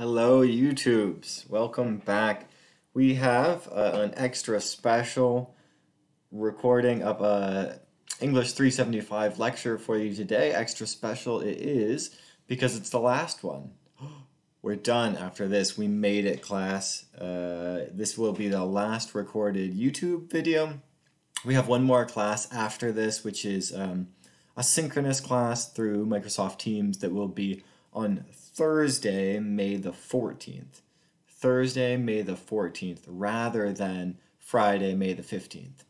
Hello, YouTubes. Welcome back. We have uh, an extra special recording of a English 375 lecture for you today. Extra special it is because it's the last one. We're done after this. We made it, class. Uh, this will be the last recorded YouTube video. We have one more class after this, which is um, a synchronous class through Microsoft Teams that will be on Thursday, May the 14th. Thursday, May the 14th, rather than Friday, May the 15th.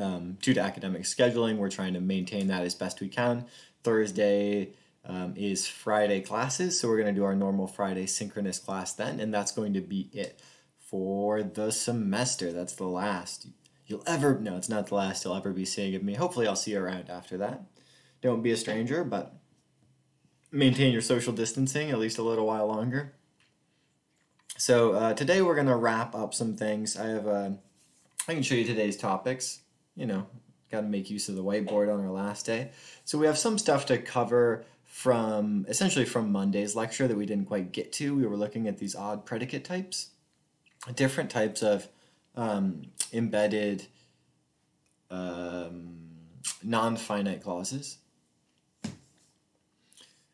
Um, due to academic scheduling, we're trying to maintain that as best we can. Thursday um, is Friday classes, so we're going to do our normal Friday synchronous class then, and that's going to be it for the semester. That's the last you'll ever, no, it's not the last you'll ever be seeing of me. Hopefully, I'll see you around after that. Don't be a stranger, but maintain your social distancing at least a little while longer. So uh, today we're to wrap up some things. I have uh, I can show you today's topics. You know, got to make use of the whiteboard on our last day. So we have some stuff to cover from essentially from Monday's lecture that we didn't quite get to. We were looking at these odd predicate types, different types of um, embedded um, non-finite clauses.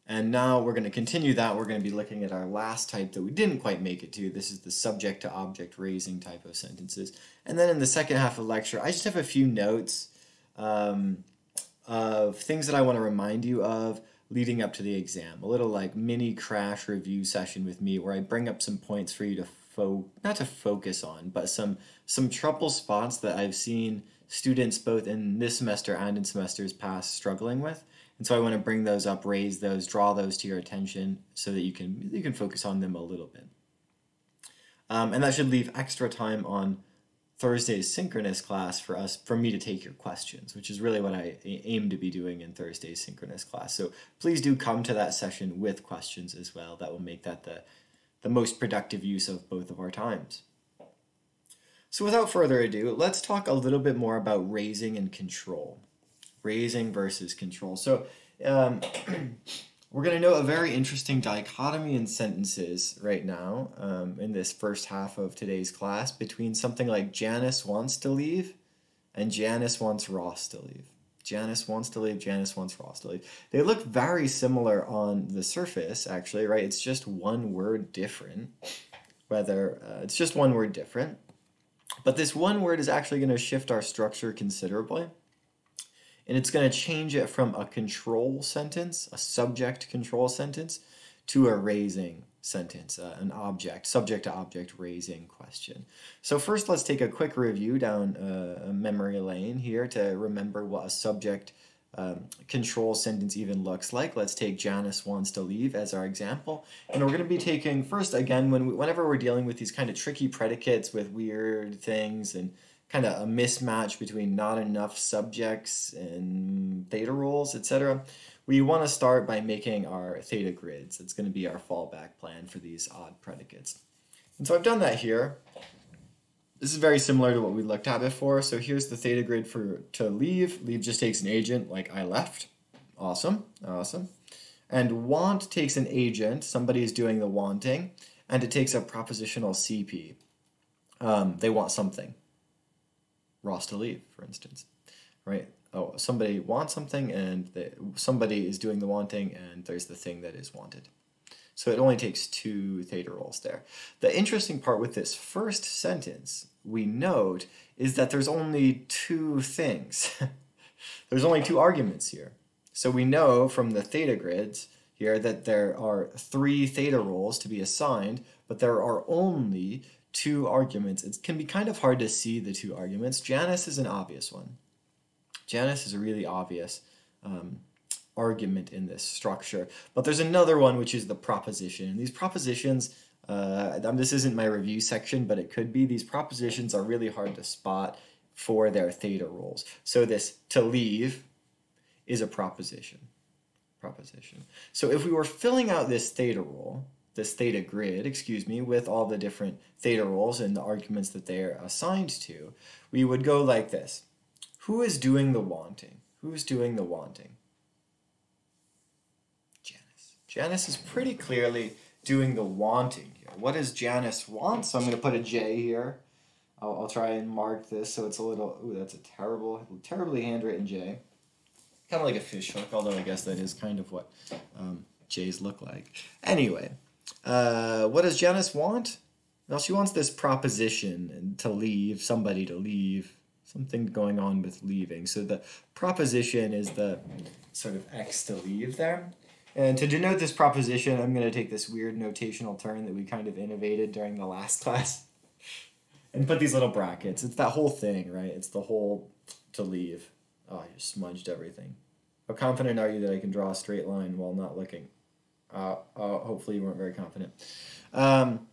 And now we're going to continue that. We're going to be looking at our last type that we didn't quite make it to. This is the subject to object raising type of sentences. And then in the second half of the lecture, I just have a few notes um, of things that I want to remind you of leading up to the exam. A little like mini crash review session with me where I bring up some points for you to fo not to focus on, but some some trouble spots that I've seen students both in this semester and in semesters past struggling with and so I want to bring those up, raise those, draw those to your attention so that you can you can focus on them a little bit. Um, and that should leave extra time on Thursday's synchronous class for us, for me to take your questions, which is really what I aim to be doing in Thursday's synchronous class. So please do come to that session with questions as well. That will make that the, the most productive use of both of our times. So without further ado, let's talk a little bit more about raising and control raising versus control. So um, we're going to know a very interesting dichotomy in sentences right now um, in this first half of today's class between something like Janice wants to leave and Janice wants Ross to leave. Janice wants to leave, Janice wants Ross to leave. They look very similar on the surface, actually, right? It's just one word different. Whether uh, it's just one word different. But this one word is actually going to shift our structure considerably and it's going to change it from a control sentence, a subject control sentence, to a raising sentence, uh, an object, subject to object raising question. So first let's take a quick review down uh, memory lane here to remember what a subject um, control sentence even looks like. Let's take Janice wants to leave as our example. And we're going to be taking first, again, when we, whenever we're dealing with these kind of tricky predicates with weird things and kind of a mismatch between not enough subjects and theta roles, etc. We want to start by making our theta grids. It's going to be our fallback plan for these odd predicates. And so I've done that here. This is very similar to what we looked at before. So here's the theta grid for to leave. Leave just takes an agent like I left. Awesome, awesome. And want takes an agent, somebody is doing the wanting, and it takes a propositional CP. Um, they want something. Ross to leave, for instance, right? Oh, somebody wants something and they, somebody is doing the wanting and there's the thing that is wanted. So it only takes two theta roles there. The interesting part with this first sentence we note is that there's only two things. there's only two arguments here. So we know from the theta grids here that there are three theta roles to be assigned, but there are only two arguments. It can be kind of hard to see the two arguments. Janice is an obvious one. Janice is a really obvious um, argument in this structure. But there's another one, which is the proposition. And these propositions, uh, this isn't my review section, but it could be. These propositions are really hard to spot for their theta roles. So this to leave is a proposition. Proposition. So if we were filling out this theta role, this theta grid, excuse me, with all the different theta roles and the arguments that they are assigned to, we would go like this. Who is doing the wanting? Who is doing the wanting? Janice. Janice is pretty clearly doing the wanting here. What does Janice want? So I'm going to put a J here. I'll, I'll try and mark this so it's a little, ooh, that's a terrible, terribly handwritten J. Kind of like a fish hook, although I guess that is kind of what um, J's look like. Anyway, uh, what does Janice want? Well, she wants this proposition to leave, somebody to leave, something going on with leaving. So the proposition is the sort of X to leave there. And to denote this proposition, I'm going to take this weird notational turn that we kind of innovated during the last class and put these little brackets. It's that whole thing, right? It's the whole to leave. Oh, I just smudged everything. How confident are you that I can draw a straight line while not looking? Uh, uh, hopefully you weren't very confident. Um,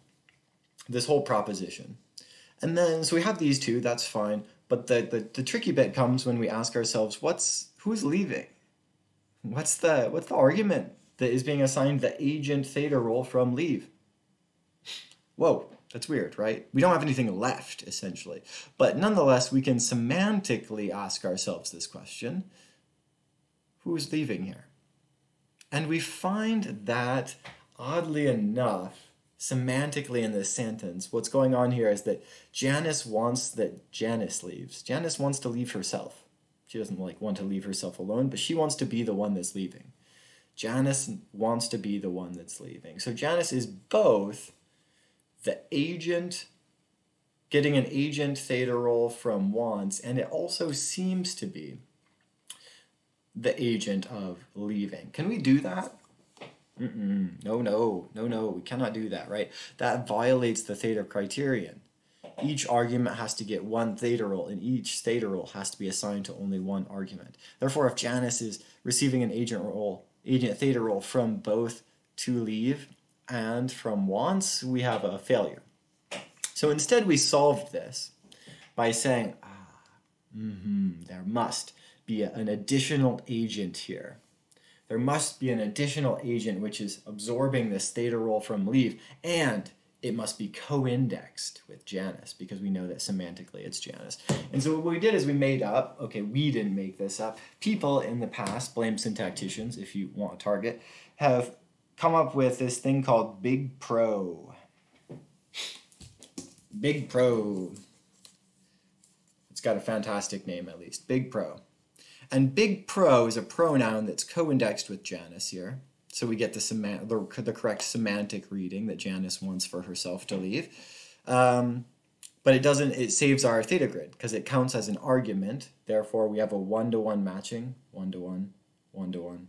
this whole proposition. And then, so we have these two, that's fine. But the, the, the tricky bit comes when we ask ourselves, what's, who's leaving? What's the, what's the argument that is being assigned the agent theta role from leave? Whoa, that's weird, right? We don't have anything left, essentially. But nonetheless, we can semantically ask ourselves this question. Who's leaving here? And we find that, oddly enough, semantically in this sentence, what's going on here is that Janice wants that Janice leaves. Janice wants to leave herself. She doesn't like want to leave herself alone, but she wants to be the one that's leaving. Janice wants to be the one that's leaving. So Janice is both the agent, getting an agent theta role from wants, and it also seems to be the agent of leaving. Can we do that? Mm-mm. No, no, no, no, we cannot do that, right? That violates the theta criterion. Each argument has to get one theta role, and each theta role has to be assigned to only one argument. Therefore, if Janice is receiving an agent role, agent theta role from both to leave and from wants, we have a failure. So instead, we solved this by saying, ah, mm-hmm, there must be an additional agent here there must be an additional agent which is absorbing this theta role from leave, and it must be co-indexed with Janice because we know that semantically it's Janice. And so what we did is we made up, okay, we didn't make this up. People in the past, blame syntacticians if you want a target, have come up with this thing called Big Pro. Big Pro. It's got a fantastic name at least. Big Pro. And big pro is a pronoun that's co-indexed with Janice here. So we get the, semant the, the correct semantic reading that Janice wants for herself to leave. Um, but it doesn't, it saves our theta grid because it counts as an argument. Therefore, we have a one-to-one -one matching, one-to-one, one-to-one,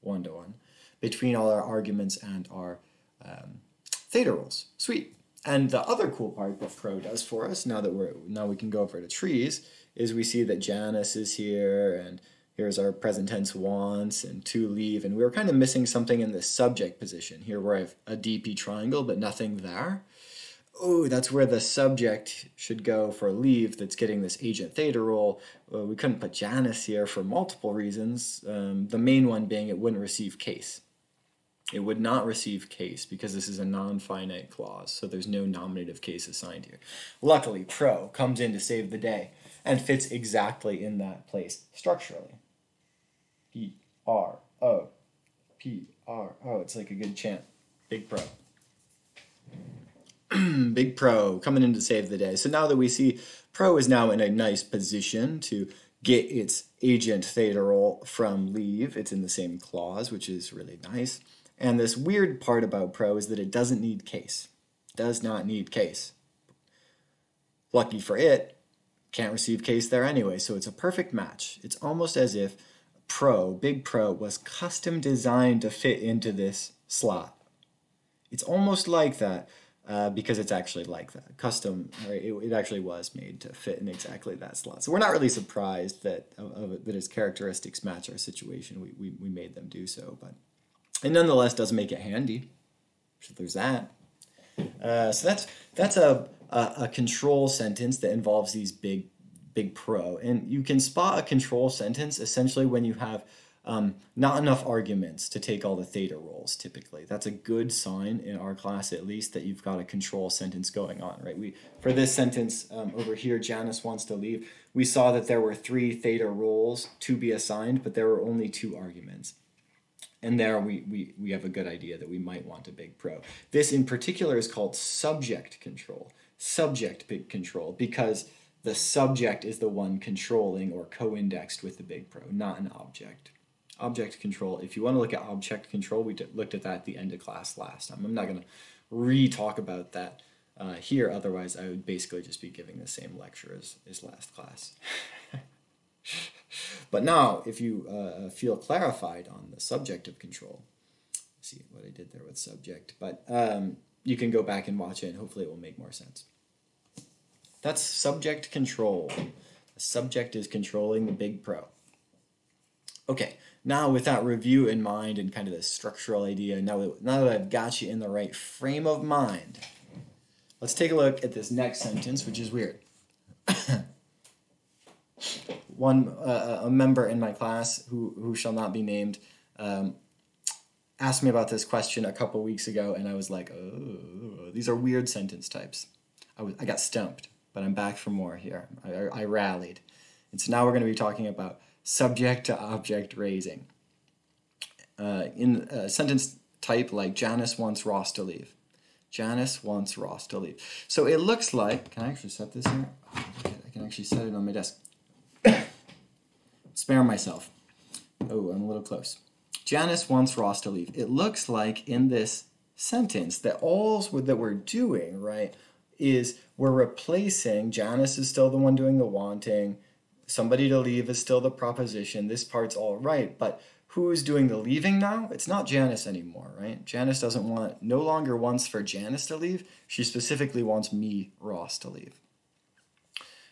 one-to-one, between all our arguments and our um, theta roles. Sweet. And the other cool part that pro does for us, now that we're, now we can go over to trees, is we see that Janice is here and here's our present tense wants and to leave and we were kind of missing something in the subject position here where I have a DP triangle but nothing there. Oh, that's where the subject should go for leave that's getting this agent theta role. Well, we couldn't put Janice here for multiple reasons. Um, the main one being it wouldn't receive case. It would not receive case because this is a non-finite clause, so there's no nominative case assigned here. Luckily, pro comes in to save the day and fits exactly in that place structurally. P R O P R O. It's like a good chant. Big pro. Big pro coming in to save the day. So now that we see pro is now in a nice position to get its agent theta role from leave. It's in the same clause, which is really nice. And this weird part about pro is that it doesn't need case. Does not need case. Lucky for it, can't receive case there anyway, so it's a perfect match. It's almost as if Pro, Big Pro, was custom designed to fit into this slot. It's almost like that uh, because it's actually like that. Custom, it, it, actually was made to fit in exactly that slot. So we're not really surprised that that its characteristics match our situation. We, we, we made them do so, but it nonetheless does make it handy. So there's that. Uh, so that's that's a a, a control sentence that involves these big big pro. And you can spot a control sentence essentially when you have um, not enough arguments to take all the theta roles typically. That's a good sign in our class at least that you've got a control sentence going on, right? We For this sentence um, over here, Janice wants to leave, we saw that there were three theta roles to be assigned, but there were only two arguments. And there we, we, we have a good idea that we might want a big pro. This in particular is called subject control. Subject big control because the subject is the one controlling or co-indexed with the big pro, not an object. Object control, if you want to look at object control, we looked at that at the end of class last time. I'm not going to re-talk about that uh, here, otherwise I would basically just be giving the same lecture as, as last class. but now, if you uh, feel clarified on the subject of control, see what I did there with subject, but um, you can go back and watch it and hopefully it will make more sense. That's subject control. The subject is controlling the big pro. Okay, now with that review in mind and kind of the structural idea, now that, now that I've got you in the right frame of mind, let's take a look at this next sentence, which is weird. One, uh, a member in my class who, who shall not be named um, asked me about this question a couple weeks ago, and I was like, oh, these are weird sentence types. I, was, I got stumped but I'm back for more here. I, I rallied. And so now we're going to be talking about subject to object raising. Uh, in a sentence type like Janice wants Ross to leave. Janice wants Ross to leave. So it looks like, can I actually set this here? I can actually set it on my desk. Spare myself. Oh, I'm a little close. Janice wants Ross to leave. It looks like in this sentence that all that we're doing, right, is we're replacing Janice is still the one doing the wanting, somebody to leave is still the proposition. This part's all right, but who's doing the leaving now? It's not Janice anymore, right? Janice doesn't want, no longer wants for Janice to leave. She specifically wants me, Ross, to leave.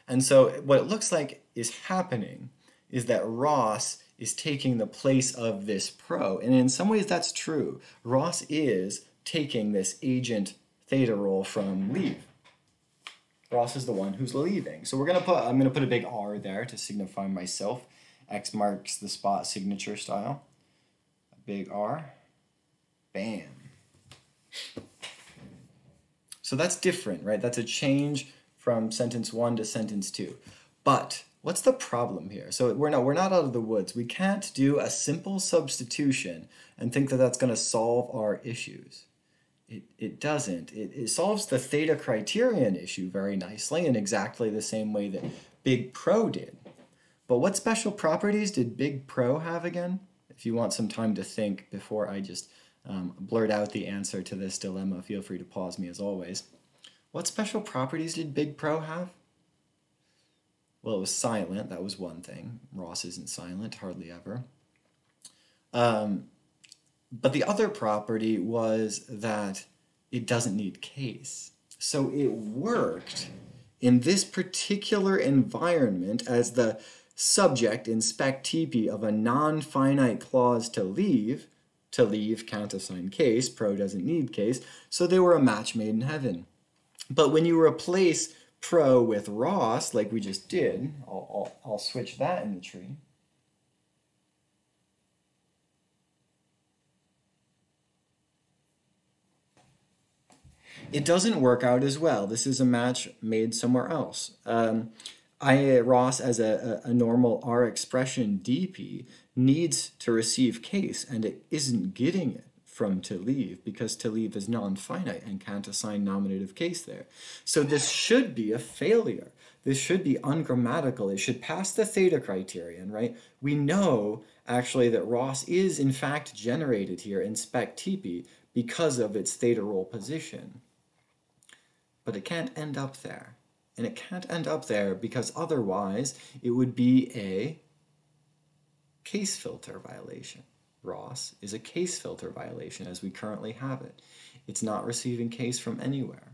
And so what it looks like is happening is that Ross is taking the place of this pro. And in some ways that's true. Ross is taking this agent theta role from leave. Ross is the one who's leaving. So we're gonna put, I'm gonna put a big R there to signify myself. X marks the spot signature style. A big R. Bam. So that's different, right? That's a change from sentence one to sentence two. But what's the problem here? So we're not, we're not out of the woods. We can't do a simple substitution and think that that's going to solve our issues. It, it doesn't. It, it solves the theta criterion issue very nicely in exactly the same way that Big Pro did. But what special properties did Big Pro have again? If you want some time to think before I just um, blurt out the answer to this dilemma, feel free to pause me as always. What special properties did Big Pro have? Well, it was silent. That was one thing. Ross isn't silent, hardly ever. Um, but the other property was that it doesn't need case. So it worked in this particular environment as the subject in spec TP of a non-finite clause to leave, to leave can't assign case, pro doesn't need case, so they were a match made in heaven. But when you replace pro with Ross, like we just did, I'll, I'll, I'll switch that in the tree, it doesn't work out as well. This is a match made somewhere else. Um, I Ross as a, a, a, normal R expression DP needs to receive case and it isn't getting it from to leave because to leave is non-finite and can't assign nominative case there. So this should be a failure. This should be ungrammatical. It should pass the theta criterion, right? We know actually that Ross is in fact generated here in spec TP because of its theta role position but it can't end up there. And it can't end up there because otherwise it would be a case filter violation. Ross is a case filter violation as we currently have it. It's not receiving case from anywhere.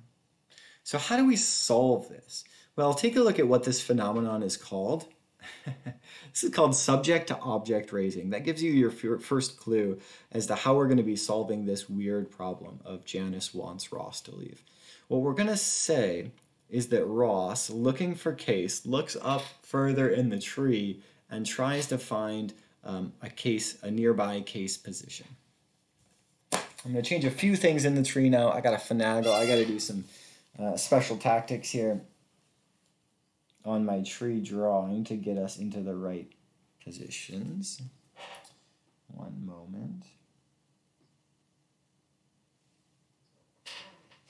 So how do we solve this? Well, take a look at what this phenomenon is called. this is called subject to object raising. That gives you your first clue as to how we're going to be solving this weird problem of Janice wants Ross to leave. What we're going to say is that Ross, looking for case, looks up further in the tree and tries to find um, a case, a nearby case position. I'm going to change a few things in the tree now. I got to finagle. I got to do some uh, special tactics here on my tree drawing to get us into the right positions. One moment.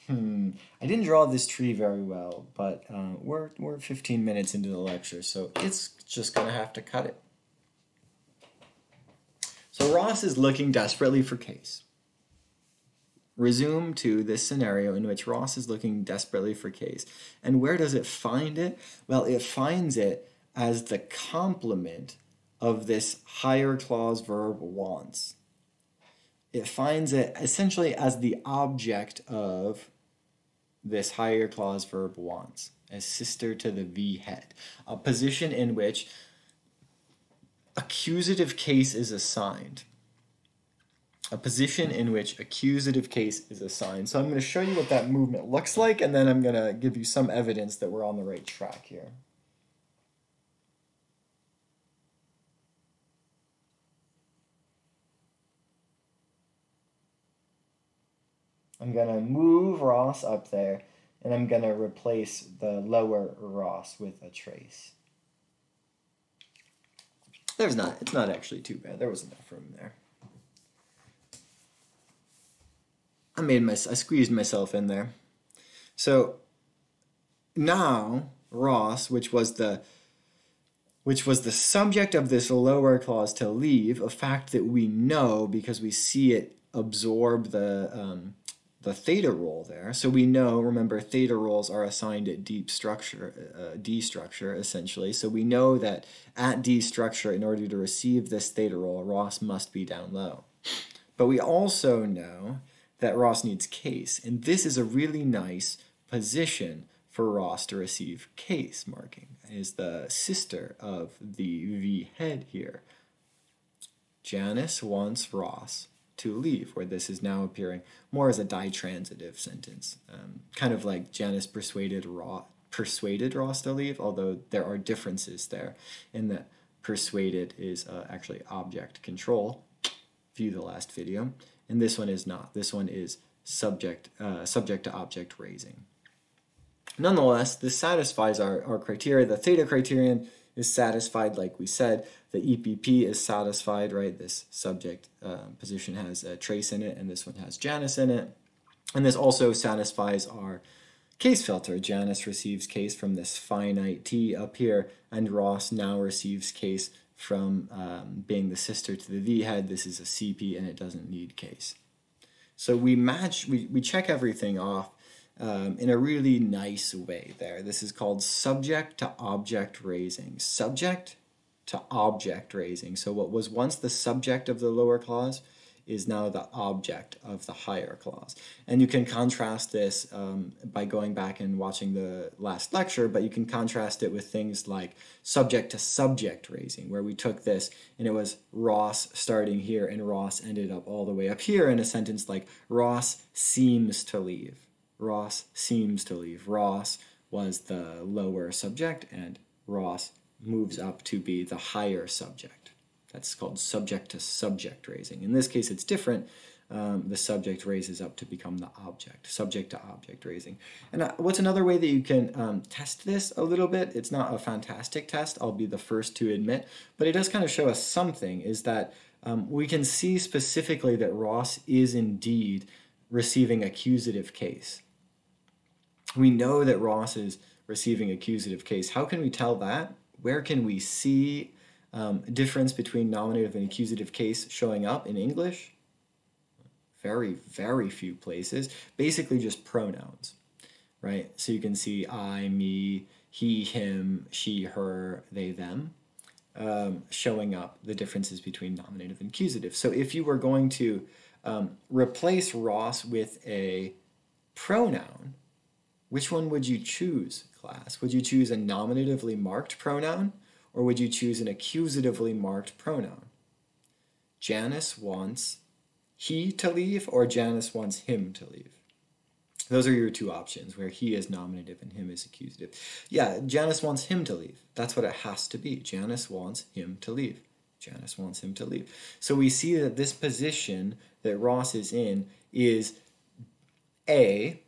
Hmm. I didn't draw this tree very well, but uh, we're, we're 15 minutes into the lecture, so it's just going to have to cut it. So Ross is looking desperately for Case. Resume to this scenario in which Ross is looking desperately for Case. And where does it find it? Well, it finds it as the complement of this higher clause verb wants. It finds it essentially as the object of this higher clause verb wants, as sister to the V head, a position in which accusative case is assigned. A position in which accusative case is assigned. So I'm going to show you what that movement looks like, and then I'm going to give you some evidence that we're on the right track here. I'm going to move Ross up there, and I'm going to replace the lower Ross with a trace. There's not, it's not actually too bad. There was enough room there. I made my, I squeezed myself in there. So now Ross, which was the which was the subject of this lower clause to leave, a fact that we know because we see it absorb the um, the theta role there. So we know, remember, theta roles are assigned at deep structure, uh, D structure, essentially. So we know that at D structure, in order to receive this theta role, Ross must be down low. But we also know that Ross needs case, and this is a really nice position for Ross to receive case marking, is the sister of the V head here. Janice wants Ross to leave, where this is now appearing more as a ditransitive sentence, um, kind of like Janice persuaded Ross, persuaded Ross to leave, although there are differences there in that persuaded is uh, actually object control, view the last video, and this one is not. This one is subject, uh, subject to object raising. Nonetheless, this satisfies our, our criteria. The theta criterion is satisfied, like we said. The EPP is satisfied, right? This subject uh, position has a trace in it, and this one has Janice in it. And this also satisfies our case filter. Janice receives case from this finite T up here, and Ross now receives case from um, being the sister to the V head. This is a CP, and it doesn't need case. So we match, we, we check everything off um, in a really nice way there. This is called subject to object raising. Subject to object raising. So what was once the subject of the lower clause is now the object of the higher clause. And you can contrast this um, by going back and watching the last lecture, but you can contrast it with things like subject to subject raising, where we took this and it was Ross starting here and Ross ended up all the way up here in a sentence like Ross seems to leave. Ross seems to leave. Ross was the lower subject, and Ross moves up to be the higher subject. That's called subject to subject raising. In this case, it's different. Um, the subject raises up to become the object, subject to object raising. And uh, what's another way that you can um, test this a little bit? It's not a fantastic test, I'll be the first to admit, but it does kind of show us something, is that um, we can see specifically that Ross is indeed receiving accusative case we know that Ross is receiving accusative case. How can we tell that? Where can we see um, difference between nominative and accusative case showing up in English? Very, very few places. Basically just pronouns, right? So you can see I, me, he, him, she, her, they, them, um, showing up the differences between nominative and accusative. So if you were going to um, replace Ross with a pronoun, which one would you choose, class? Would you choose a nominatively marked pronoun or would you choose an accusatively marked pronoun? Janice wants he to leave or Janice wants him to leave. Those are your two options where he is nominative and him is accusative. Yeah, Janice wants him to leave. That's what it has to be. Janice wants him to leave. Janice wants him to leave. So we see that this position that Ross is in is A,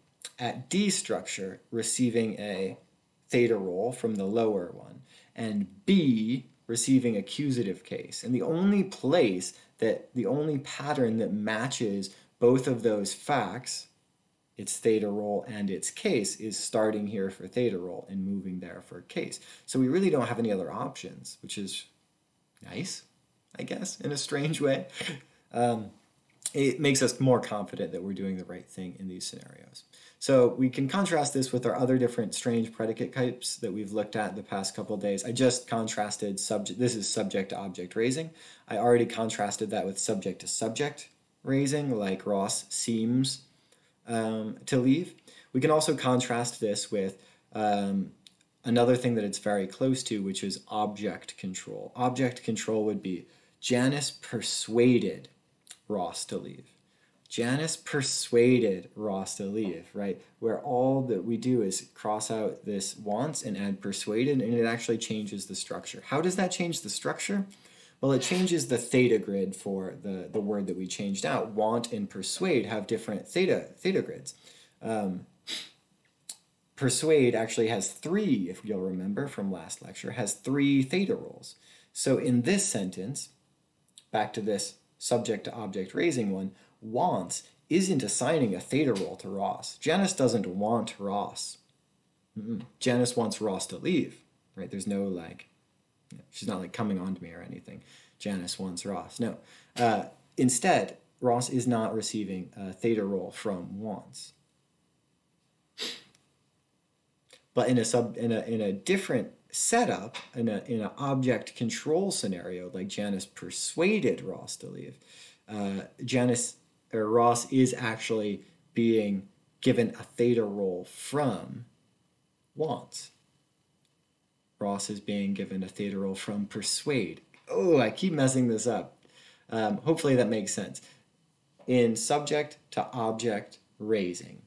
at D structure receiving a theta role from the lower one, and B receiving accusative case. And the only place that, the only pattern that matches both of those facts its theta role and its case is starting here for theta role and moving there for case. So we really don't have any other options, which is nice, I guess, in a strange way. Um, it makes us more confident that we're doing the right thing in these scenarios. So we can contrast this with our other different strange predicate types that we've looked at the past couple days. I just contrasted subject, this is subject to object raising. I already contrasted that with subject to subject raising, like Ross seems um, to leave. We can also contrast this with um, another thing that it's very close to, which is object control. Object control would be Janice persuaded Ross to leave. Janice persuaded Ross to leave, right? Where all that we do is cross out this wants and add persuaded, and it actually changes the structure. How does that change the structure? Well, it changes the theta grid for the, the word that we changed out. Want and persuade have different theta, theta grids. Um, persuade actually has three, if you'll remember from last lecture, has three theta roles. So in this sentence, back to this subject to object raising one, wants isn't assigning a theta role to Ross. Janice doesn't want Ross. Mm-mm. Janice wants Ross to leave, right? There's no like, she's not like coming on to me or anything. Janice wants Ross. No. Uh, instead, Ross is not receiving a theta role from wants. But in a sub in a in a different setup, in a in an object control scenario, like Janice persuaded Ross to leave, uh, Janice Ross is actually being given a theta role from wants. Ross is being given a theta role from persuade. Oh, I keep messing this up. Um, hopefully that makes sense. In subject to object raising,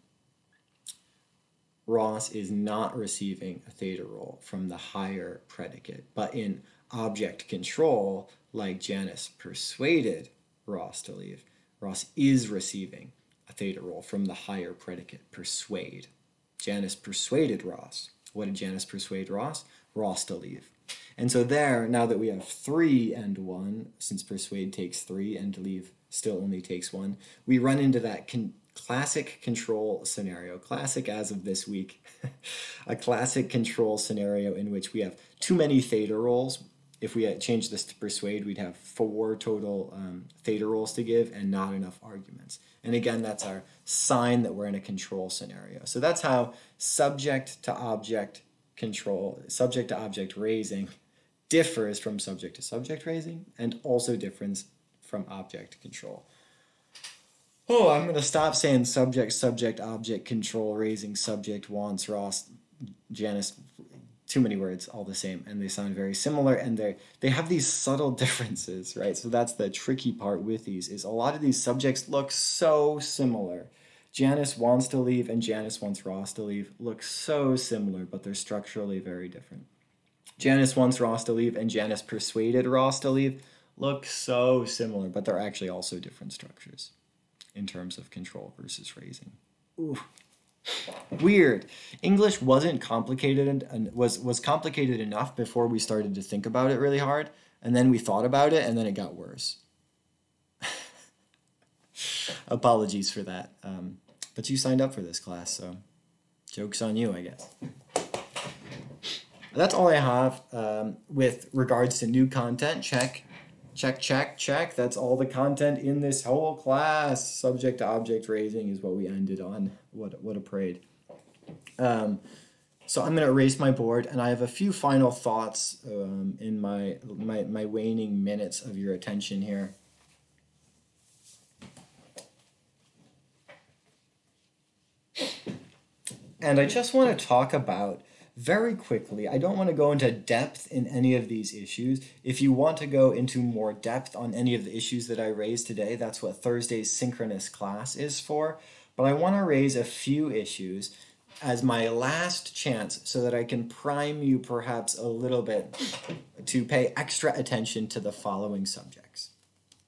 Ross is not receiving a theta role from the higher predicate, but in object control, like Janice persuaded Ross to leave, Ross is receiving a theta role from the higher predicate, persuade. Janice persuaded Ross. What did Janice persuade Ross? Ross to leave. And so there, now that we have three and one, since persuade takes three and leave still only takes one, we run into that con- classic control scenario, classic as of this week, a classic control scenario in which we have too many theta roles. If we had changed this to persuade, we'd have four total um, theta roles to give and not enough arguments. And again, that's our sign that we're in a control scenario. So that's how subject to object control, subject to object raising differs from subject to subject raising and also differs from object control. Oh, I'm going to stop saying subject, subject, object, control, raising, subject, wants, Ross, Janice. Too many words, all the same, and they sound very similar, and they they have these subtle differences, right? So that's the tricky part with these is a lot of these subjects look so similar. Janice wants to leave and Janice wants Ross to leave look so similar, but they're structurally very different. Janice wants Ross to leave and Janice persuaded Ross to leave look so similar, but they're actually also different structures in terms of control versus raising. Ooh. Weird. English wasn't complicated and was was complicated enough before we started to think about it really hard, and then we thought about it, and then it got worse. Apologies for that. Um, but you signed up for this class, so joke's on you, I guess. That's all I have um, with regards to new content. Check check, check, check. That's all the content in this whole class. Subject to object raising is what we ended on. What, what a parade. Um, so I'm going to erase my board, and I have a few final thoughts um, in my, my, my waning minutes of your attention here. And I just want to talk about very quickly. I don't want to go into depth in any of these issues. If you want to go into more depth on any of the issues that I raised today, that's what Thursday's synchronous class is for. But I want to raise a few issues as my last chance so that I can prime you perhaps a little bit to pay extra attention to the following subjects.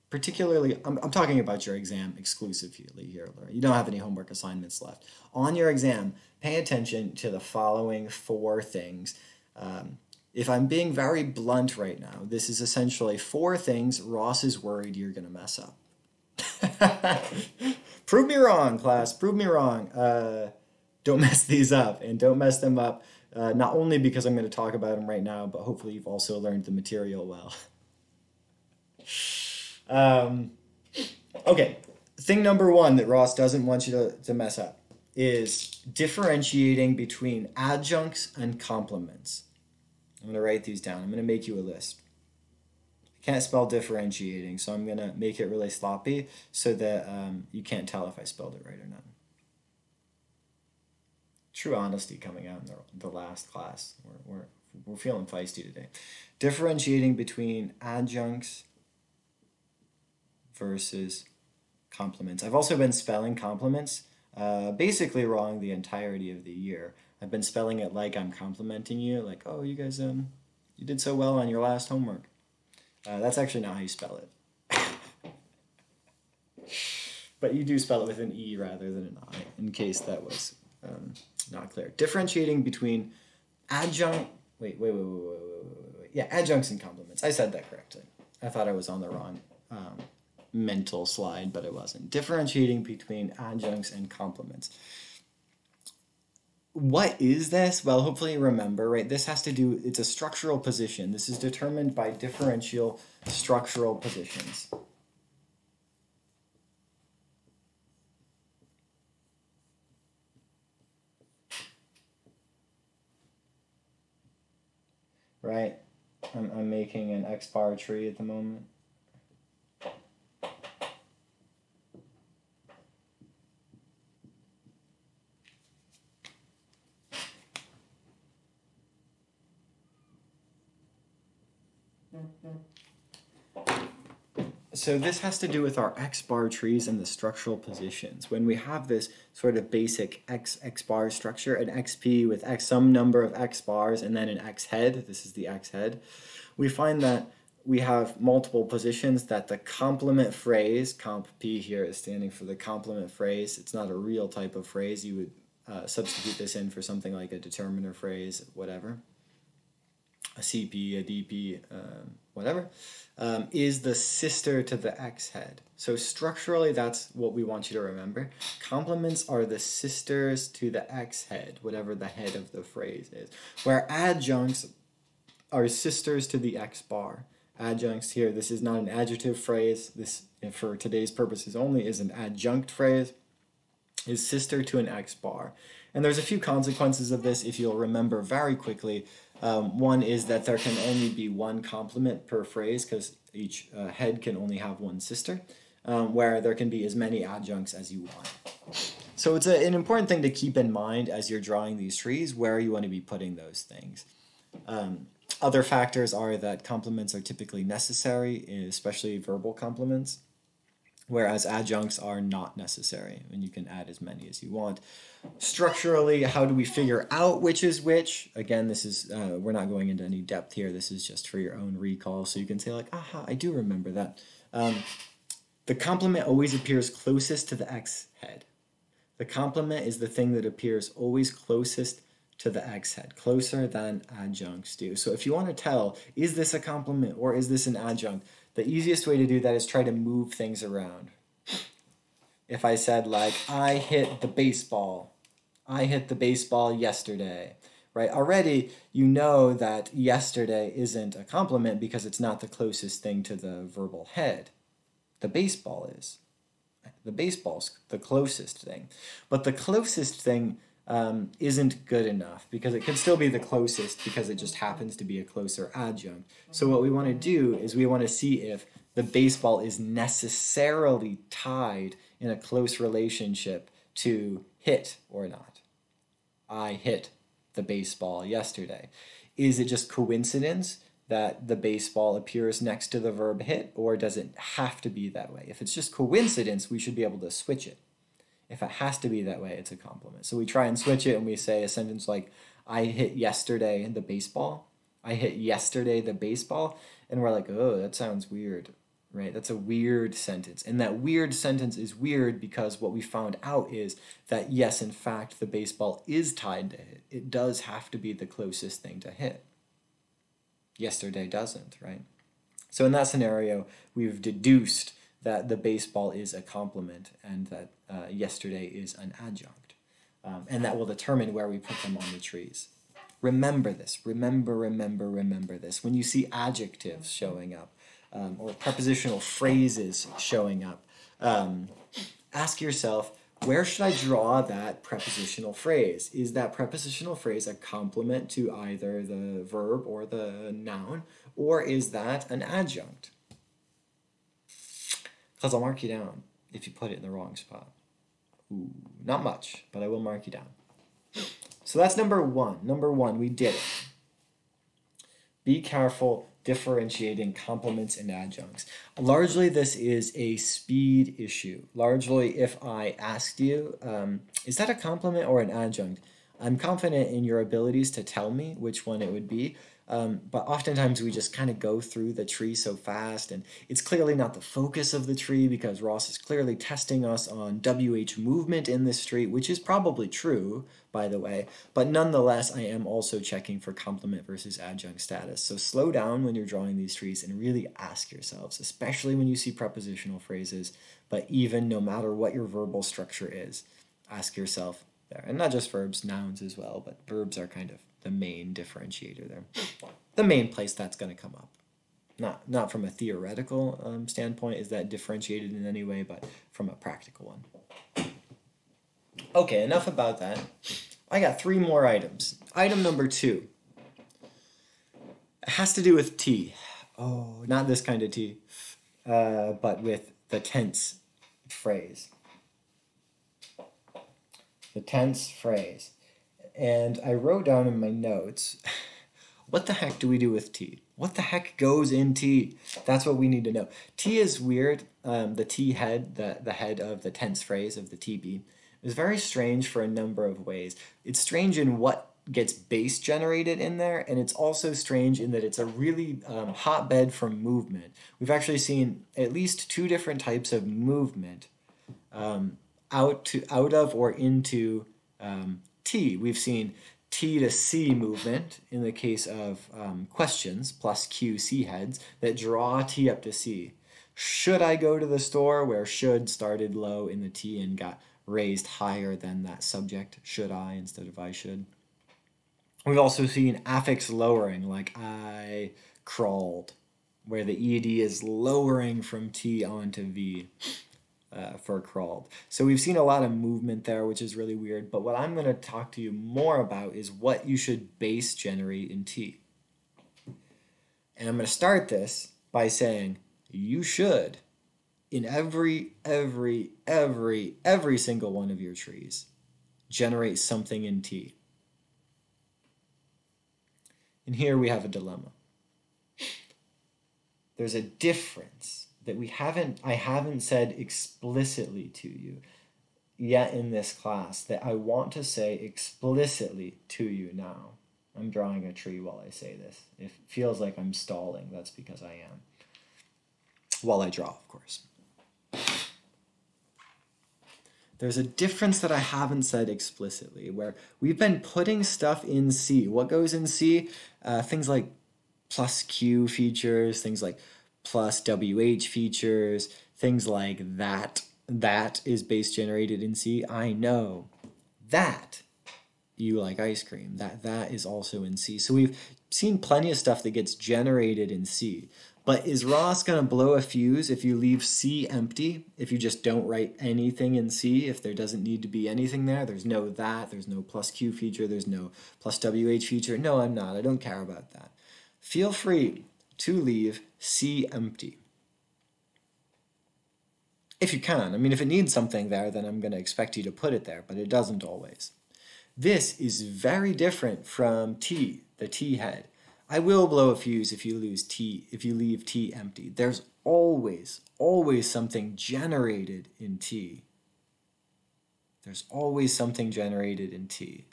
Particularly, I'm, I'm talking about your exam exclusively here, Laura. You don't have any homework assignments left. On your exam, pay attention to the following four things. Um, if I'm being very blunt right now, this is essentially four things Ross is worried you're going to mess up. prove me wrong, class. Prove me wrong. Uh, don't mess these up, and don't mess them up. Uh, not only because I'm going to talk about them right now, but hopefully you've also learned the material well. um, okay, thing number one that Ross doesn't want you to, to mess up is differentiating between adjuncts and complements. I'm going to write these down. I'm going to make you a list. I can't spell differentiating, so I'm going to make it really sloppy so that um, you can't tell if I spelled it right or not. True honesty coming out in the, the last class. We're, we're, we're feeling feisty today. Differentiating between adjuncts versus complements. I've also been spelling complements uh, basically wrong the entirety of the year. I've been spelling it like I'm complimenting you, like, oh, you guys, um, you did so well on your last homework. Uh, that's actually not how you spell it. but you do spell it with an E rather than an I, in case that was um, not clear. Differentiating between adjunct, wait, wait, wait, wait, wait, wait, wait, wait, yeah, adjuncts and complements. I said that correctly. I thought I was on the wrong um, mental slide, but it wasn't. Differentiating between adjuncts and complements. What is this? Well, hopefully you remember, right? This has to do, it's a structural position. This is determined by differential structural positions. Right? I'm, I'm making an X bar tree at the moment. So this has to do with our X bar trees and the structural positions. When we have this sort of basic X X bar structure, an XP with X some number of X bars and then an X head, this is the X head, we find that we have multiple positions that the complement phrase, comp P here is standing for the complement phrase. It's not a real type of phrase. You would uh, substitute this in for something like a determiner phrase, whatever a CP, a DP, um, whatever, um, is the sister to the X head. So structurally, that's what we want you to remember. Complements are the sisters to the X head, whatever the head of the phrase is. Where adjuncts are sisters to the X bar. Adjuncts here, this is not an adjective phrase. This, for today's purposes only, is an adjunct phrase. Is sister to an X bar. And there's a few consequences of this if you'll remember very quickly. Um, one is that there can only be one complement per phrase because each uh, head can only have one sister, um, where there can be as many adjuncts as you want. So it's a, an important thing to keep in mind as you're drawing these trees where you want to be putting those things. Um, other factors are that complements are typically necessary, especially verbal complements whereas adjuncts are not necessary and you can add as many as you want. Structurally, how do we figure out which is which? Again, this is, uh, we're not going into any depth here. This is just for your own recall. So you can say like, aha, I do remember that. Um, the complement always appears closest to the X head. The complement is the thing that appears always closest to the X head, closer than adjuncts do. So if you want to tell, is this a complement or is this an adjunct, the easiest way to do that is try to move things around. If I said like, I hit the baseball, I hit the baseball yesterday, right? Already you know that yesterday isn't a complement because it's not the closest thing to the verbal head. The baseball is. The baseball's the closest thing. But the closest thing um, isn't good enough because it could still be the closest because it just happens to be a closer adjunct. So what we want to do is we want to see if the baseball is necessarily tied in a close relationship to hit or not. I hit the baseball yesterday. Is it just coincidence that the baseball appears next to the verb hit or does it have to be that way? If it's just coincidence, we should be able to switch it. If it has to be that way, it's a complement. So we try and switch it and we say a sentence like, I hit yesterday the baseball. I hit yesterday the baseball. And we're like, oh, that sounds weird, right? That's a weird sentence. And that weird sentence is weird because what we found out is that, yes, in fact, the baseball is tied to hit. It does have to be the closest thing to hit. Yesterday doesn't, right? So in that scenario, we've deduced that the baseball is a complement and that uh, yesterday is an adjunct. Um, and that will determine where we put them on the trees. Remember this. Remember, remember, remember this. When you see adjectives showing up um, or prepositional phrases showing up, um, ask yourself, where should I draw that prepositional phrase? Is that prepositional phrase a complement to either the verb or the noun, or is that an adjunct? Because I'll mark you down if you put it in the wrong spot. Ooh, not much, but I will mark you down. So that's number one. Number one, we did it. Be careful differentiating complements and adjuncts. Largely, this is a speed issue. Largely, if I asked you, um, is that a complement or an adjunct? I'm confident in your abilities to tell me which one it would be, um, but oftentimes we just kind of go through the tree so fast, and it's clearly not the focus of the tree because Ross is clearly testing us on WH movement in this tree, which is probably true, by the way. But nonetheless, I am also checking for complement versus adjunct status. So slow down when you're drawing these trees and really ask yourselves, especially when you see prepositional phrases, but even no matter what your verbal structure is, ask yourself there. And not just verbs, nouns as well, but verbs are kind of the main differentiator there. The main place that's going to come up. Not, not from a theoretical um, standpoint is that differentiated in any way, but from a practical one. Okay, enough about that. I got three more items. Item number two. It has to do with T. Oh, not this kind of T, uh, but with the tense phrase. The tense phrase and I wrote down in my notes, what the heck do we do with T? What the heck goes in T? That's what we need to know. T is weird. Um, the T head, the, the head of the tense phrase of the TP, is very strange for a number of ways. It's strange in what gets base generated in there, and it's also strange in that it's a really um, hotbed for movement. We've actually seen at least two different types of movement um, out to out of or into um, T. We've seen T to C movement in the case of um, questions plus Q C heads that draw T up to C. Should I go to the store where should started low in the T and got raised higher than that subject? Should I instead of I should? We've also seen affix lowering like I crawled where the ED is lowering from T onto V uh, for crawled. So we've seen a lot of movement there, which is really weird. But what I'm going to talk to you more about is what you should base generate in T. And I'm going to start this by saying you should, in every, every, every, every single one of your trees, generate something in T. And here we have a dilemma. There's a difference that we haven't I haven't said explicitly to you yet in this class that I want to say explicitly to you now. I'm drawing a tree while I say this. It feels like I'm stalling. That's because I am. While I draw, of course. There's a difference that I haven't said explicitly where we've been putting stuff in C. What goes in C? Uh, things like plus Q features, things like plus WH features, things like that. That is base generated in C. I know that you like ice cream. That that is also in C. So we've seen plenty of stuff that gets generated in C. But is Ross going to blow a fuse if you leave C empty? If you just don't write anything in C, if there doesn't need to be anything there? There's no that, there's no plus Q feature, there's no plus WH feature. No, I'm not. I don't care about that. Feel free to leave C empty. If you can. I mean, if it needs something there, then I'm going to expect you to put it there, but it doesn't always. This is very different from T, the T head. I will blow a fuse if you lose T, if you leave T empty. There's always, always something generated in T. There's always something generated in T.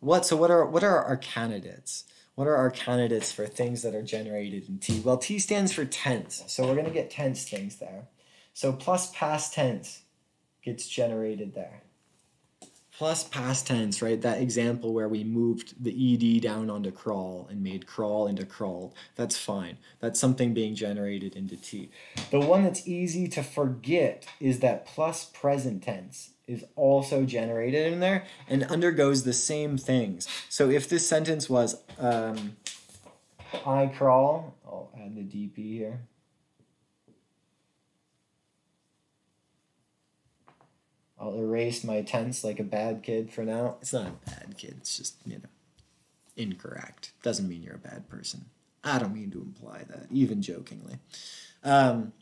What, so what are, what are our candidates? What are our candidates for things that are generated in T? Well, T stands for tense, so we're going to get tense things there. So plus past tense gets generated there. Plus past tense, right? That example where we moved the ed down onto crawl and made crawl into crawl. That's fine. That's something being generated into t. The one that's easy to forget is that plus present tense is also generated in there and undergoes the same things. So if this sentence was um, I crawl, I'll add the DP here. I'll erase my tense like a bad kid for now. It's not a bad kid, it's just, you know, incorrect. Doesn't mean you're a bad person. I don't mean to imply that, even jokingly. Um,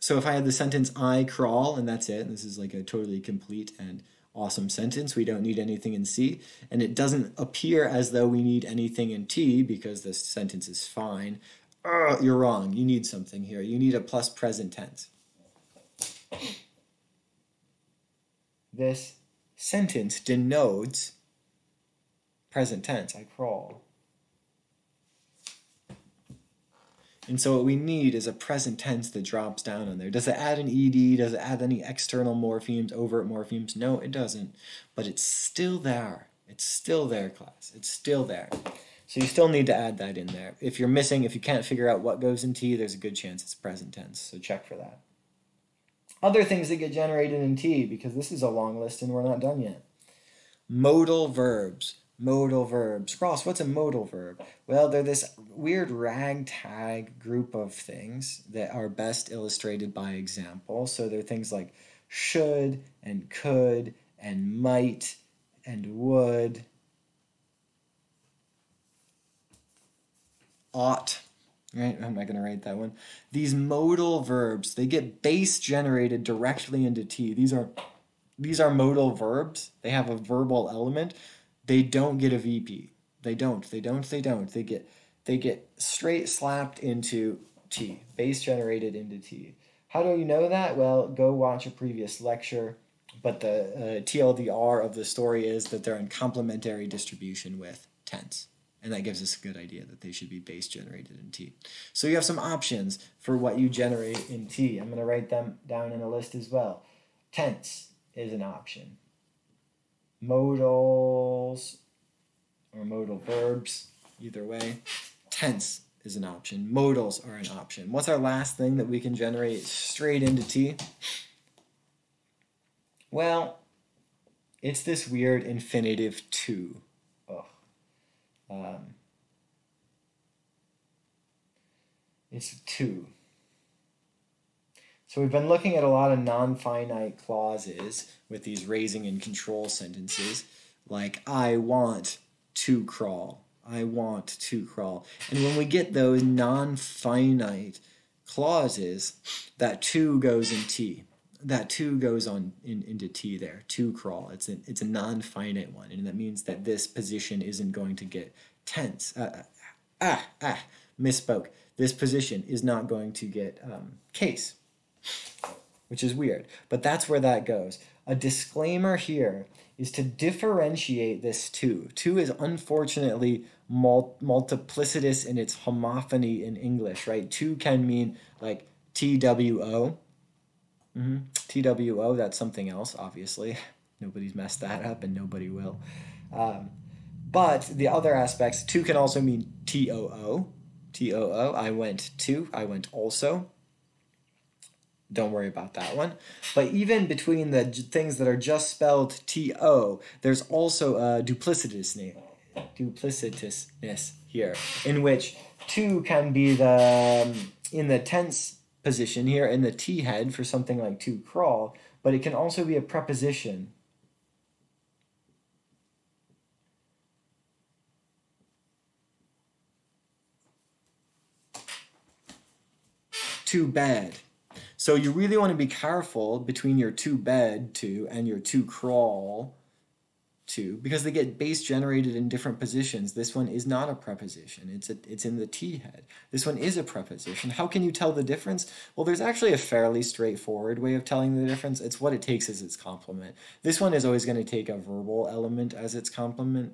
so if I had the sentence I crawl and that's it, and this is like a totally complete and awesome sentence, we don't need anything in C, and it doesn't appear as though we need anything in T because this sentence is fine, uh, you're wrong. You need something here. You need a plus present tense. This sentence denotes present tense. I crawl. And so what we need is a present tense that drops down on there. Does it add an ed? Does it add any external morphemes, overt morphemes? No, it doesn't. But it's still there. It's still there, class. It's still there. So you still need to add that in there. If you're missing, if you can't figure out what goes in T, there's a good chance it's present tense. So check for that. Other things that get generated in T, because this is a long list and we're not done yet. Modal verbs modal verbs. Ross, what's a modal verb? Well, they're this weird ragtag group of things that are best illustrated by example. So they're things like should and could and might and would, ought. Right? I'm not going to write that one. These modal verbs, they get base generated directly into T. These are these are modal verbs. They have a verbal element they don't get a VP. They don't. They don't. They don't. They get they get straight slapped into T, base generated into T. How do you know that? Well, go watch a previous lecture. But the uh, TLDR of the story is that they're in complementary distribution with tense. And that gives us a good idea that they should be base generated in T. So you have some options for what you generate in T. I'm going to write them down in a list as well. Tense is an option modals or modal verbs, either way. Tense is an option. Modals are an option. What's our last thing that we can generate straight into T? Well, it's this weird infinitive to. Um, it's to. So we've been looking at a lot of non-finite clauses with these raising and control sentences, like I want to crawl. I want to crawl. And when we get those non-finite clauses, that to goes in T. That to goes on in, into T there, to crawl. It's a, it's a non-finite one, and that means that this position isn't going to get tense. Uh, ah, ah, misspoke. This position is not going to get um, case which is weird. But that's where that goes. A disclaimer here is to differentiate this to. To is unfortunately mul multiplicitous in its homophony in English, right? Two can mean like TWO. Mm -hmm. TWO, that's something else, obviously. Nobody's messed that up and nobody will. Um, but the other aspects, two can also mean TOO. TOO, I went to, I went also don't worry about that one. But even between the things that are just spelled T-O, there's also a duplicitousness, duplicitousness here, in which two can be the, um, in the tense position here in the T head for something like to crawl, but it can also be a preposition. Too bad. So you really want to be careful between your to bed to and your to crawl to because they get base generated in different positions. This one is not a preposition. It's a, it's in the T head. This one is a preposition. How can you tell the difference? Well, there's actually a fairly straightforward way of telling the difference. It's what it takes as its complement. This one is always going to take a verbal element as its complement.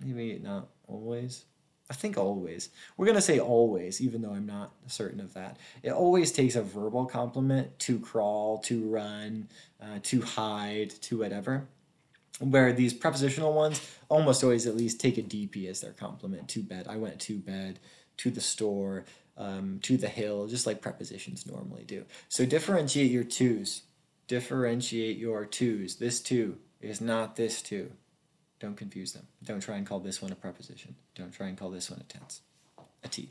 Maybe not always. I think always. We're going to say always, even though I'm not certain of that. It always takes a verbal complement to crawl, to run, uh, to hide, to whatever. Where these prepositional ones almost always at least take a DP as their complement. To bed, I went to bed, to the store, um, to the hill, just like prepositions normally do. So differentiate your twos. Differentiate your twos. This two is not this two. Don't confuse them. Don't try and call this one a preposition. Don't try and call this one a tense. A T.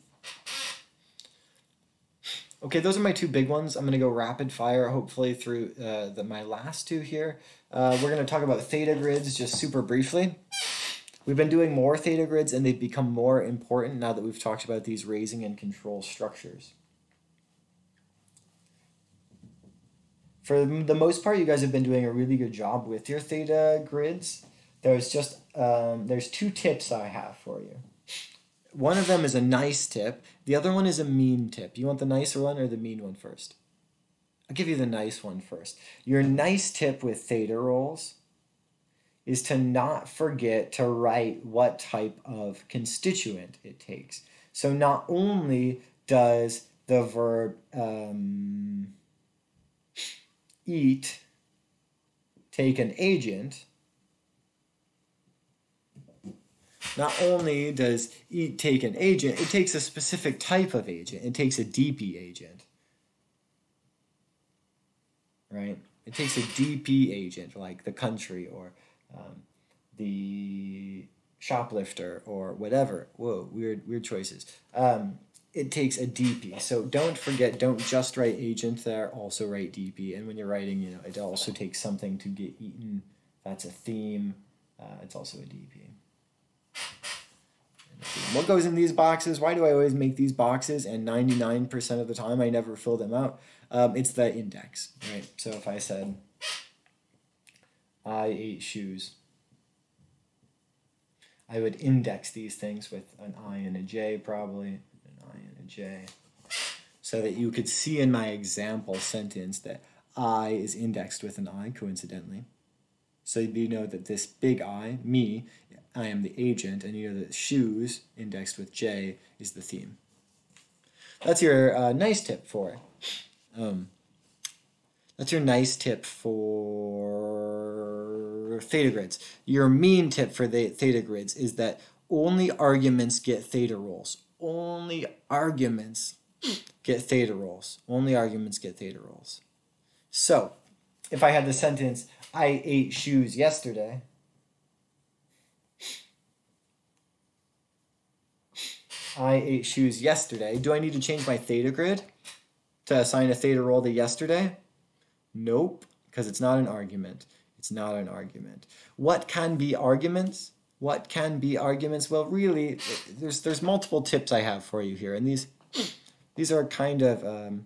Okay, those are my two big ones. I'm going to go rapid fire, hopefully, through uh, the, my last two here. Uh, we're going to talk about theta grids just super briefly. We've been doing more theta grids, and they've become more important now that we've talked about these raising and control structures. For the most part, you guys have been doing a really good job with your theta grids. There's just um, there's two tips I have for you. One of them is a nice tip. The other one is a mean tip. You want the nicer one or the mean one first? I'll give you the nice one first. Your nice tip with theta roles is to not forget to write what type of constituent it takes. So not only does the verb um, eat take an agent, not only does eat take an agent, it takes a specific type of agent. It takes a DP agent. Right? It takes a DP agent, like the country or um, the shoplifter or whatever. Whoa, weird, weird choices. Um, it takes a DP. So don't forget, don't just write agent there, also write DP. And when you're writing, you know, it also takes something to get eaten. That's a theme. Uh, it's also a DP. What goes in these boxes? Why do I always make these boxes? And 99% of the time, I never fill them out. Um, it's the index, right? So if I said, I ate shoes, I would index these things with an I and a J probably, an I and a J, so that you could see in my example sentence that I is indexed with an I coincidentally. So you know that this big I, me, I am the agent, and you know that shoes, indexed with J, is the theme. That's your uh, nice tip for. Um, that's your nice tip for theta grids. Your mean tip for the theta grids is that only arguments get theta roles. Only arguments get theta roles. Only arguments get theta roles. So, if I had the sentence, I ate shoes yesterday, I ate shoes yesterday. Do I need to change my theta grid to assign a theta role to yesterday? Nope, because it's not an argument. It's not an argument. What can be arguments? What can be arguments? Well, really, there's there's multiple tips I have for you here, and these these are kind of um,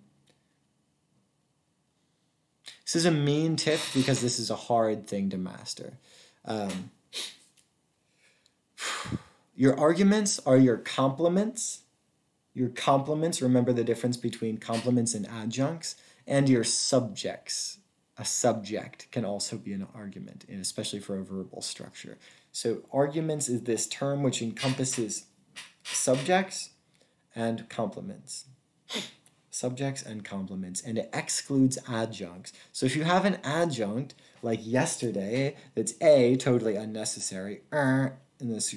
this is a mean tip because this is a hard thing to master. Um, your arguments are your complements. Your complements, remember the difference between complements and adjuncts, and your subjects. A subject can also be an argument, and especially for a verbal structure. So arguments is this term which encompasses subjects and complements. Subjects and complements, and it excludes adjuncts. So if you have an adjunct, like yesterday, that's A, totally unnecessary, er, and this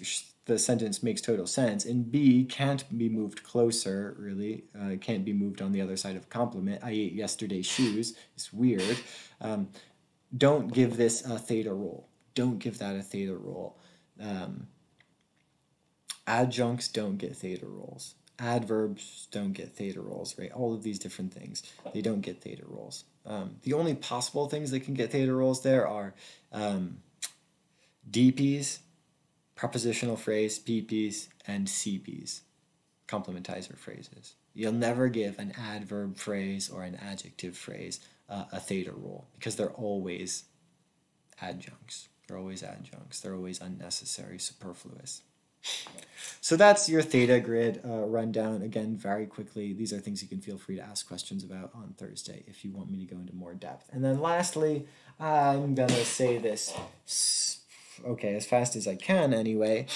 the sentence makes total sense, and B can't be moved closer, really. Uh, can't be moved on the other side of complement. I ate yesterday's shoes. It's weird. Um, don't give this a theta role. Don't give that a theta role. Um, adjuncts don't get theta roles. Adverbs don't get theta roles, right? All of these different things, they don't get theta roles. Um, the only possible things that can get theta roles there are um, DPs, prepositional phrase, PPs, and CPs, complementizer phrases. You'll never give an adverb phrase or an adjective phrase uh, a theta role because they're always adjuncts. They're always adjuncts. They're always unnecessary, superfluous. So that's your theta grid uh, rundown. Again, very quickly, these are things you can feel free to ask questions about on Thursday if you want me to go into more depth. And then lastly, I'm going to say this okay, as fast as I can anyway.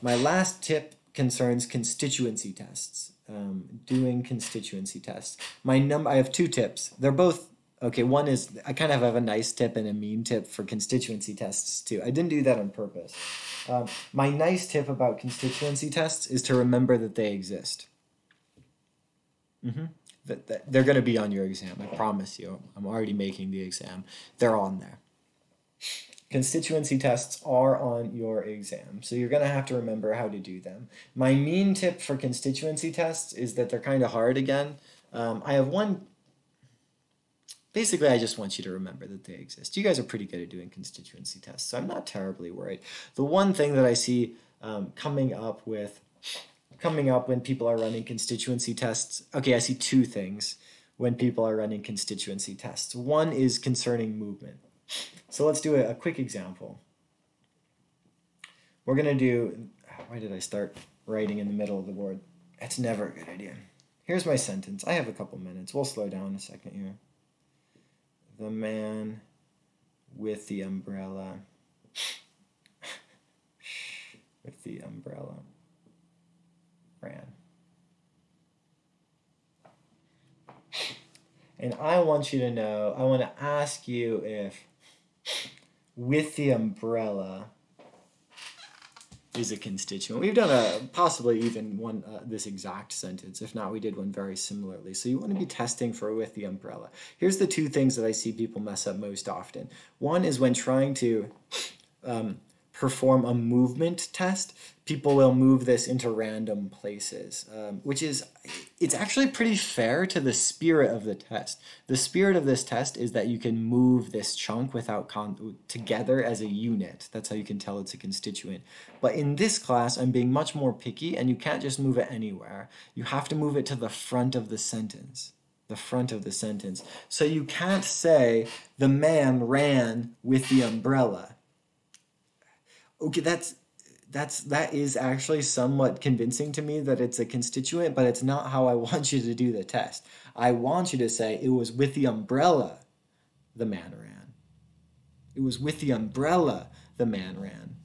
My last tip concerns constituency tests. Um, doing constituency tests. My num I have two tips. They're both Okay, one is I kind of have a nice tip and a mean tip for constituency tests too. I didn't do that on purpose. Um, my nice tip about constituency tests is to remember that they exist. Mm-hmm. That, that they're going to be on your exam. I promise you. I'm already making the exam. They're on there. Constituency tests are on your exam, so you're going to have to remember how to do them. My mean tip for constituency tests is that they're kind of hard again. Um, I have one basically I just want you to remember that they exist. You guys are pretty good at doing constituency tests, so I'm not terribly worried. The one thing that I see um, coming up with coming up when people are running constituency tests, okay, I see two things when people are running constituency tests. One is concerning movement. So let's do a, a quick example. We're going to do, why did I start writing in the middle of the board? That's never a good idea. Here's my sentence. I have a couple minutes. We'll slow down a second here the man with the umbrella with the umbrella ran. And I want you to know, I want to ask you if with the umbrella is a constituent. We've done a possibly even one uh, this exact sentence. If not, we did one very similarly. So you want to be testing for with the umbrella. Here's the two things that I see people mess up most often. One is when trying to um, perform a movement test, people will move this into random places, um, which is, it's actually pretty fair to the spirit of the test. The spirit of this test is that you can move this chunk without con together as a unit. That's how you can tell it's a constituent. But in this class, I'm being much more picky and you can't just move it anywhere. You have to move it to the front of the sentence the front of the sentence. So you can't say the man ran with the umbrella okay, that's that's that is actually somewhat convincing to me that it's a constituent, but it's not how I want you to do the test. I want you to say it was with the umbrella the man ran. It was with the umbrella the man ran.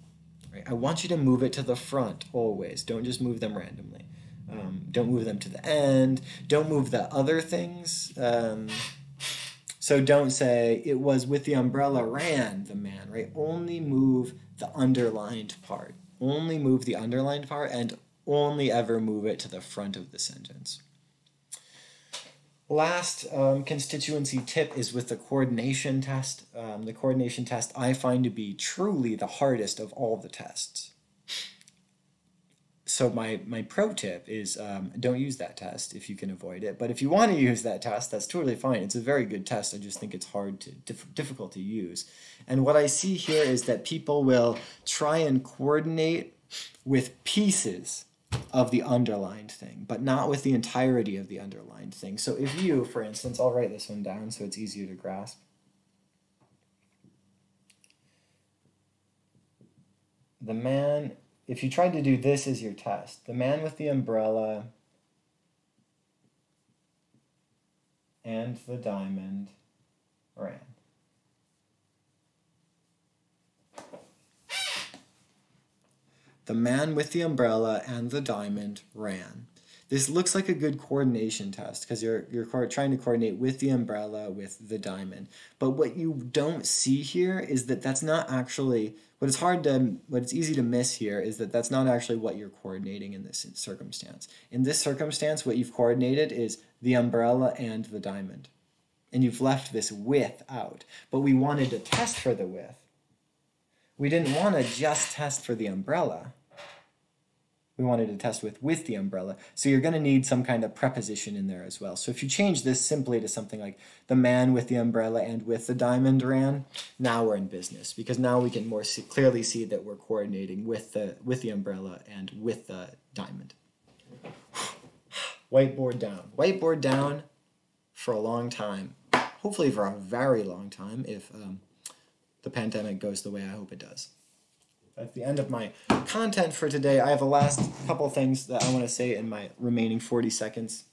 Right? I want you to move it to the front always. Don't just move them randomly. Um, don't move them to the end. Don't move the other things. Um, so don't say it was with the umbrella ran the man, right? Only move the underlined part. Only move the underlined part and only ever move it to the front of the sentence. Last um, constituency tip is with the coordination test. Um, the coordination test I find to be truly the hardest of all the tests so my my pro tip is um, don't use that test if you can avoid it. But if you want to use that test, that's totally fine. It's a very good test. I just think it's hard to diff difficult to use. And what I see here is that people will try and coordinate with pieces of the underlined thing, but not with the entirety of the underlined thing. So if you, for instance, I'll write this one down so it's easier to grasp. The man if you tried to do this as your test, the man with the umbrella and the diamond ran. The man with the umbrella and the diamond ran. This looks like a good coordination test because you're, you're trying to coordinate with the umbrella, with the diamond. But what you don't see here is that that's not actually, what it's hard to, what it's easy to miss here is that that's not actually what you're coordinating in this circumstance. In this circumstance, what you've coordinated is the umbrella and the diamond. And you've left this with out. But we wanted to test for the with. We didn't want to just test for the umbrella we wanted to test with with the umbrella. So you're going to need some kind of preposition in there as well. So if you change this simply to something like the man with the umbrella and with the diamond ran, now we're in business because now we can more see, clearly see that we're coordinating with the with the umbrella and with the diamond. Whiteboard down. Whiteboard down for a long time. Hopefully for a very long time if um, the pandemic goes the way I hope it does that's the end of my content for today. I have a last couple things that I want to say in my remaining 40 seconds.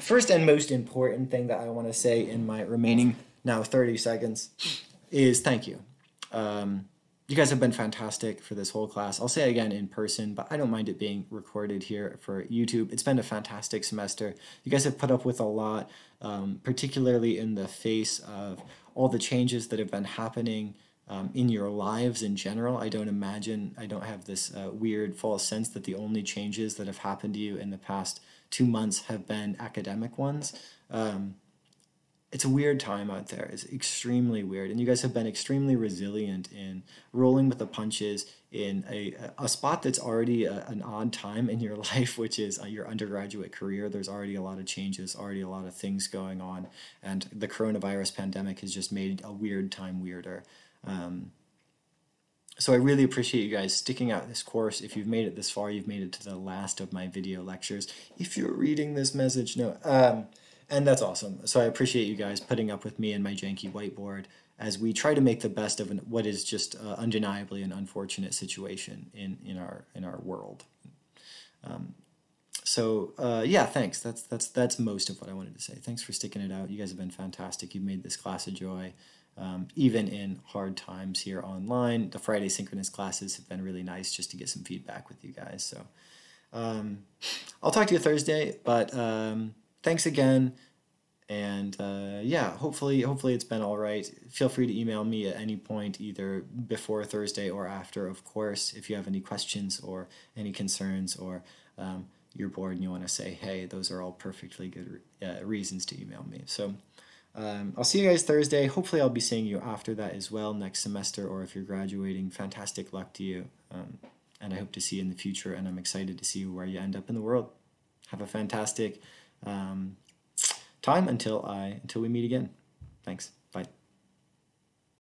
First and most important thing that I want to say in my remaining now 30 seconds is thank you. Um, you guys have been fantastic for this whole class. I'll say again in person, but I don't mind it being recorded here for YouTube. It's been a fantastic semester. You guys have put up with a lot, um, particularly in the face of all the changes that have been happening um, in your lives in general. I don't imagine, I don't have this uh, weird false sense that the only changes that have happened to you in the past two months have been academic ones. Um, it's a weird time out there. It's extremely weird. And you guys have been extremely resilient in rolling with the punches in a, a spot that's already a, an odd time in your life, which is uh, your undergraduate career. There's already a lot of changes, already a lot of things going on. And the coronavirus pandemic has just made a weird time weirder. Um, so I really appreciate you guys sticking out this course. If you've made it this far, you've made it to the last of my video lectures. If you're reading this message, no. Um, and that's awesome. So I appreciate you guys putting up with me and my janky whiteboard as we try to make the best of an, what is just uh, undeniably an unfortunate situation in, in our in our world. Um, so uh, yeah, thanks. That's that's that's most of what I wanted to say. Thanks for sticking it out. You guys have been fantastic. You've made this class a joy, um, even in hard times here online. The Friday synchronous classes have been really nice just to get some feedback with you guys. So um, I'll talk to you Thursday, but. Um, thanks again. And uh, yeah, hopefully, hopefully it's been all right. Feel free to email me at any point, either before Thursday or after, of course, if you have any questions or any concerns or um, you're bored and you want to say, hey, those are all perfectly good uh, reasons to email me. So um, I'll see you guys Thursday. Hopefully, I'll be seeing you after that as well next semester, or if you're graduating, fantastic luck to you. Um, and I hope to see you in the future, and I'm excited to see where you end up in the world. Have a fantastic um, time until I until we meet again. Thanks.